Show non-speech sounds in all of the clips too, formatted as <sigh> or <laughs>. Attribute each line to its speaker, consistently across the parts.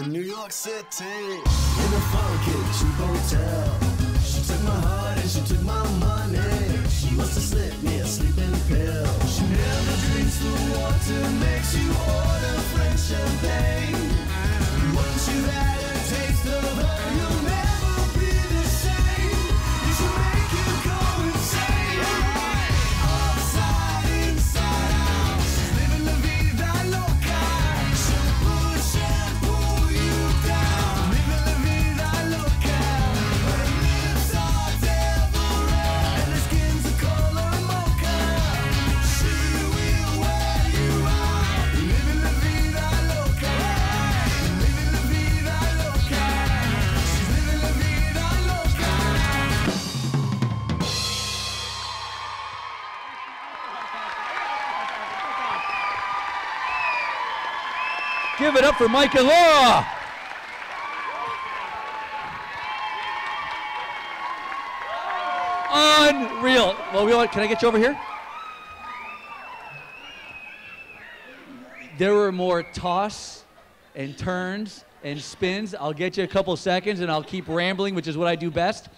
Speaker 1: in New York City in a funky cheap hotel.
Speaker 2: Give it up for Mike and Laura. Unreal. Well, we can I get you over here? There were more toss and turns and spins. I'll get you a couple seconds and I'll keep rambling, which is what I do best.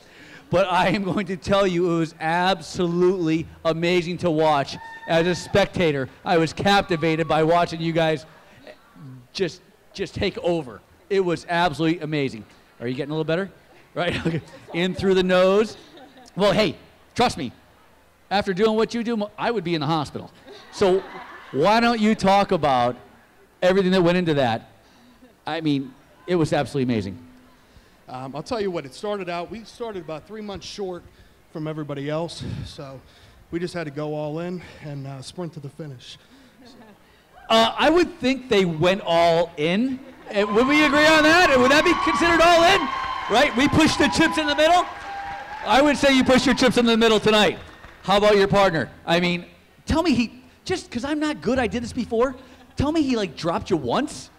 Speaker 2: But I am going to tell you it was absolutely amazing to watch. As a spectator, I was captivated by watching you guys just just take over. It was absolutely amazing. Are you getting a little better? Right? <laughs> In through the nose. Well, hey, trust me. After doing what you do, I would be in the hospital. So why don't you talk about everything that went into that? I mean, it was absolutely amazing.
Speaker 3: Um, I'll tell you what, it started out, we started about three months short from everybody else, so we just had to go all in and uh, sprint to the finish.
Speaker 2: Uh, I would think they went all in. Uh, would we agree on that? Would that be considered all in? Right? We push the chips in the middle. I would say you push your chips in the middle tonight. How about your partner? I mean, tell me he just because I'm not good. I did this before. Tell me he like dropped you once.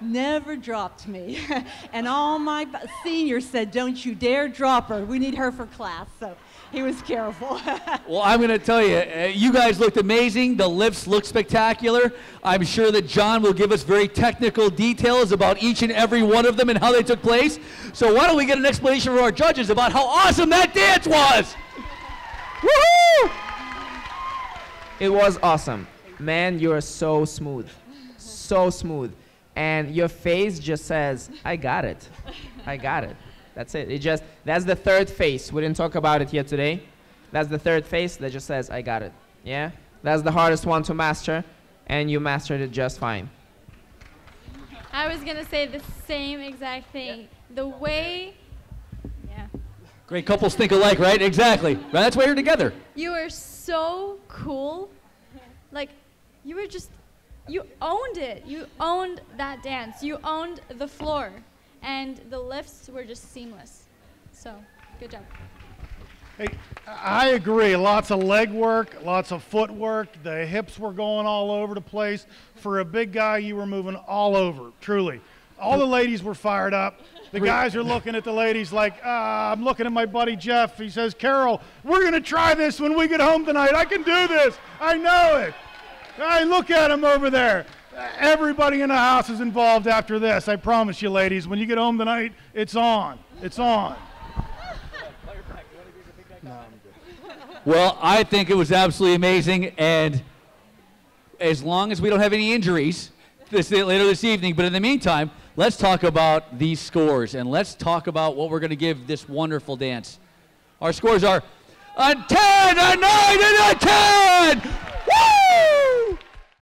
Speaker 4: Never dropped me. <laughs> and all my seniors said, Don't you dare drop her. We need her for class. So he was careful. <laughs>
Speaker 2: Well, I'm going to tell you, uh, you guys looked amazing. The lifts looked spectacular. I'm sure that John will give us very technical details about each and every one of them and how they took place. So why don't we get an explanation from our judges about how awesome that dance was? Woohoo!
Speaker 5: It was awesome. Man, you are so smooth. So smooth. And your face just says, I got it. I got it. That's it. It just that's the third face. We didn't talk about it here today. That's the third face that just says, I got it. Yeah? That's the hardest one to master, and you mastered it just fine.
Speaker 6: I was gonna say the same exact thing. The way, yeah,
Speaker 2: Great couples think alike, right? Exactly. Right, That's why you're together.
Speaker 6: you are so cool. Like, you were just, you owned it. You owned that dance. You owned the floor, and the lifts were just seamless. So, good job.
Speaker 7: Hey, I agree. Lots of leg work, lots of footwork. The hips were going all over the place. For a big guy, you were moving all over, truly. All the ladies were fired up. The guys are looking at the ladies like, ah, I'm looking at my buddy Jeff. He says, Carol, we're going to try this when we get home tonight. I can do this. I know it. Hey, look at him over there. Everybody in the house is involved after this. I promise you, ladies. When you get home tonight, it's on. It's on.
Speaker 2: Well, I think it was absolutely amazing, and as long as we don't have any injuries this later this evening, but in the meantime, let's talk about these scores and let's talk about what we're going to give this wonderful dance. Our scores are a 10, a 9, and a 10! Woo!